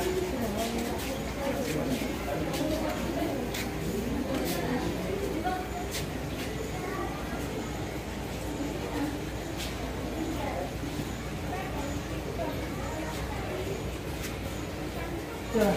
n t a 对。Yeah.